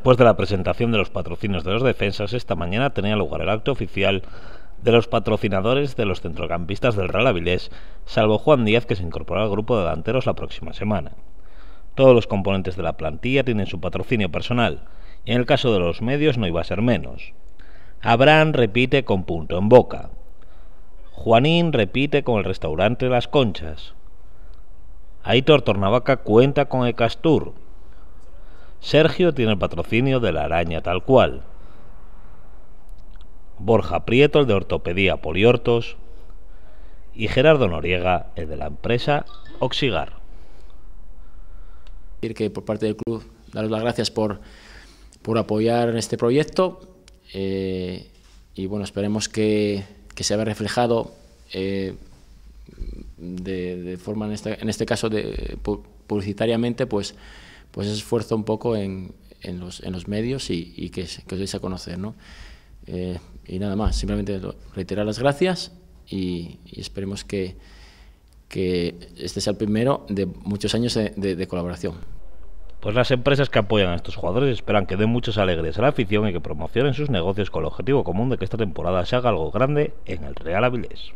Después de la presentación de los patrocinios de los defensas, esta mañana tenía lugar el acto oficial de los patrocinadores de los centrocampistas del Real Avilés, salvo Juan Díaz que se incorporará al grupo de delanteros la próxima semana. Todos los componentes de la plantilla tienen su patrocinio personal, y en el caso de los medios no iba a ser menos. Abraham repite con punto en boca. Juanín repite con el restaurante Las Conchas. Aitor Tornavaca cuenta con el Castur. Sergio tiene el patrocinio de la araña tal cual. Borja Prieto, el de Ortopedia Poliortos, y Gerardo Noriega, el de la empresa Oxigar. Que por parte del club, daros las gracias por, por apoyar este proyecto eh, y bueno, esperemos que, que se vea reflejado eh, de, forma, en este, en este caso, de, publicitariamente, pues, pues ese esfuerzo un poco en, en, los, en los medios y, que, os deis a conocer, ¿no? Eh, y nada más, simplemente reiterar las gracias y, esperemos que, que este sea el primero de muchos años de, de, de colaboración. Pues las empresas que apoyan a estos jugadores esperan que den muchas alegrías a la afición y que promocionen sus negocios con el objetivo común de que esta temporada se haga algo grande en el Real Avilés.